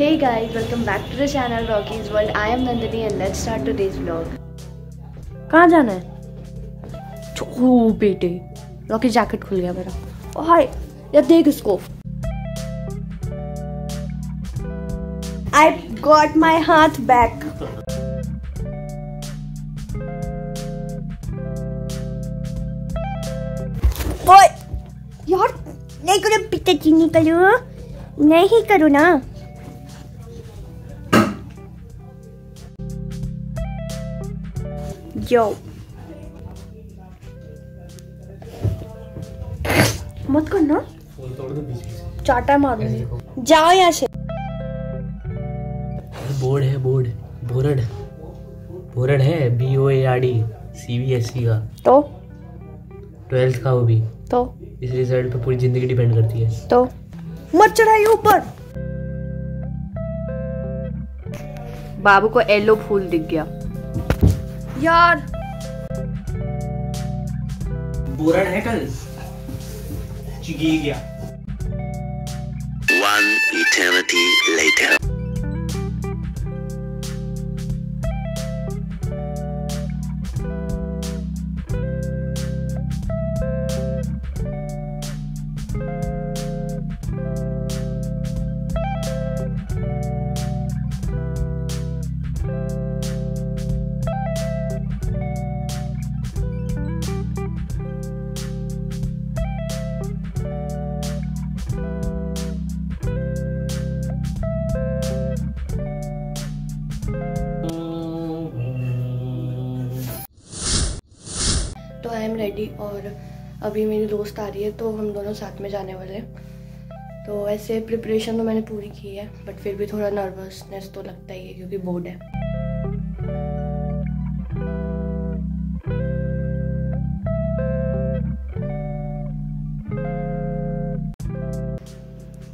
Hey guys, welcome back to the channel Rocky's World. I am Nandini and let's start today's vlog. कहाँ जाना है ओ बेटे Rocky jacket खुल गया मेरा ओ हाय यार देख इसको आई गॉट माई हाथ बैक यार नहीं करो पिताजी नहीं करो नहीं करो ना यो मत करना। चाटा मारूँगी। जाओ यहाँ से। बोर्ड है बोर्ड। बोर्ड। बोर्ड है B O A R D C B S E का। तो? ट्वेल्थ का वो भी। तो? इस रिज़ल्ट पे पूरी ज़िंदगी डिपेंड करती है। तो? मत चढ़ाइए ऊपर। बाबू को येलो फूल दिख गया। यार बोर्ड है कल चिगी गया One eternity later. रेडी और अभी मेरी दोस्त आ रही है तो हम दोनों साथ में जाने वाले हैं। तो ऐसे प्रिपरेशन तो मैंने पूरी की है बट फिर भी थोड़ा नर्वसनेस तो लगता ही है क्योंकि बोर्ड है।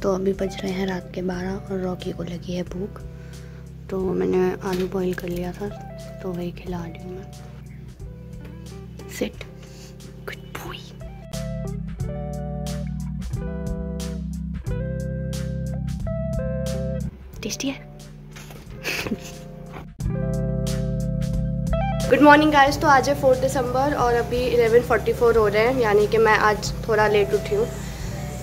तो अभी बज रहे हैं रात के बारह और रॉकी को लगी है भूख। तो मैंने आलू बॉईल कर लिया था तो वही खिला रही हूँ मैं। Sit. टेस्टी है। गुड मॉर्निंग गाइस तो आज है फोर्थ दिसंबर और अभी 11:44 हो रहे हैं यानी कि मैं आज थोड़ा लेट उठी हूँ।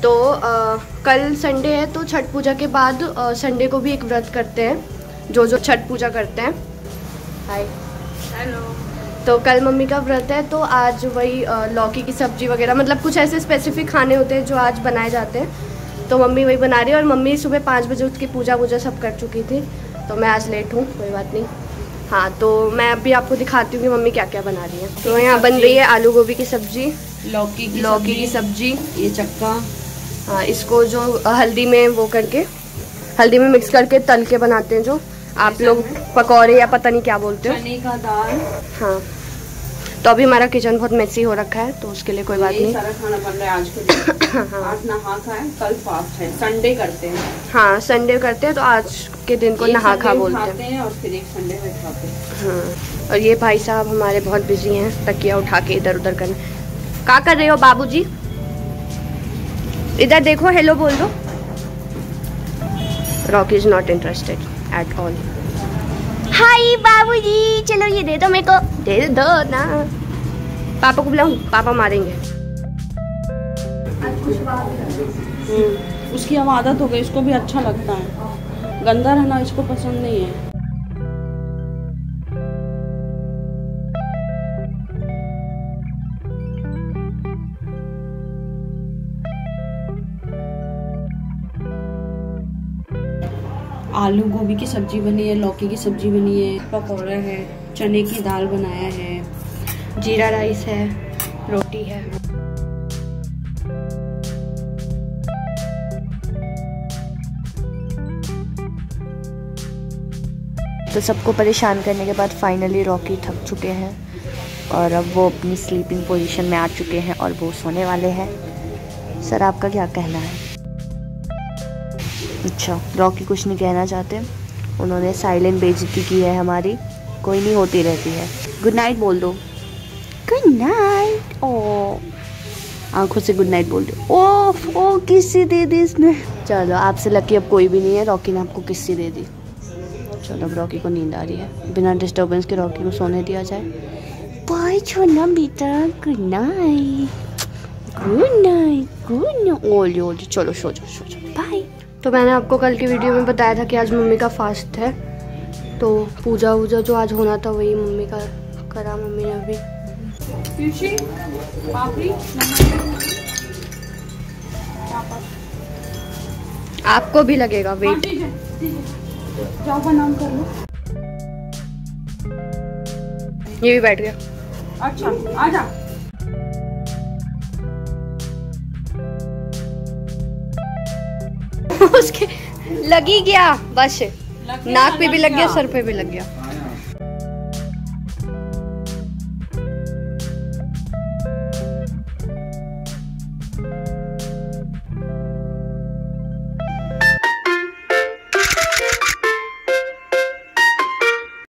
तो आ, कल संडे है तो छठ पूजा के बाद संडे को भी एक व्रत करते हैं। जो जो छठ पूजा करते हैं। हाय हेलो तो कल मम्मी का व्रत है तो आज वही लौकी की सब्ज़ी वगैरह मतलब कुछ ऐसे स्पेसिफिक खाने होते हैं जो आज बनाए जाते हैं। तो मम्मी वही बना रही है और मम्मी सुबह पाँच बजे उसकी पूजा वूजा सब कर चुकी थी तो मैं आज लेट हूँ कोई बात नहीं। हाँ तो मैं अभी आपको दिखाती हूँ कि मम्मी क्या क्या बना रही है। तो यहाँ बन रही है आलू गोभी की सब्ज़ी लौकी की लौकी की सब्ज़ी सब्ज़ी ये चक्का। हाँ इसको जो हल्दी में वो करके हल्दी में मिक्स करके तल के बनाते हैं जो। आप लोग पकौड़े या पता नहीं क्या बोलते हो। चने का दाल। हाँ। तो अभी हमारा किचन बहुत मेसी हो रखा है तो उसके लिए कोई बात नहीं। सारा खाना बन रहा है आज के दिन आज नहा खा है कल फास्ट है संडे करते हैं। हाँ संडे करते हैं तो आज के दिन को नहा खा बोलते हैं। हैं और फिर एक संडे में खाते हैं। हाँ और ये भाई साहब हमारे बहुत बिज़ी हैं तकिया उठा के इधर उधर करने। क्या कर रहे हो बाबूजी? इधर देखो हेलो बोल दो। Rock is not interested at all hi बाबूजी चलो ये दे दो मेरे को। दे दो ना। पापा को बुलाऊं पापा मारेंगे। हम्म, उसकी अब आदत हो गई इसको भी अच्छा लगता है। गंदा रहना इसको पसंद नहीं है। आलू गोभी की सब्ज़ी बनी है लौकी की सब्ज़ी बनी है पकौड़ा है। चने की दाल बनाया है जीरा राइस है रोटी है। तो सबको परेशान करने के बाद फाइनली रॉकी थक चुके हैं और अब वो अपनी स्लीपिंग पोजीशन में आ चुके हैं और वो सोने वाले हैं। सर आपका क्या कहना है? अच्छा रॉकी कुछ नहीं कहना चाहते। उन्होंने साइलेंट बेइज्जती की है हमारी। कोई नहीं होती रहती है। गुड नाइट बोल दो। गुड नाइट ओ आँखों से गुड नाइट बोल दो। ओ ओ किसी दे दी इसने। चलो आपसे लकी अब कोई भी नहीं है। रॉकी ने आपको किस्सी दे दी। चलो अब रॉकी को नींद आ रही है। बिना डिस्टर्बेंस के रॉकी को सोने दिया जाए। बाय छोना बेटा। Good night good night good night ओली ओली। चलो सो जाओ सो जाओ। बाय तो मैंने आपको कल की वीडियो में बताया था कि आज मम्मी का फास्ट है। तो पूजा वूजा जो आज होना था वही मम्मी का करा मम्मी ने अभी। आपको भी लगेगा वेट जाओ का नाम कर लो। ये भी बैठ गया। अच्छा आ जा। उसके लगी गया बस। नाक पे भी लग गया सर पे भी लग गया।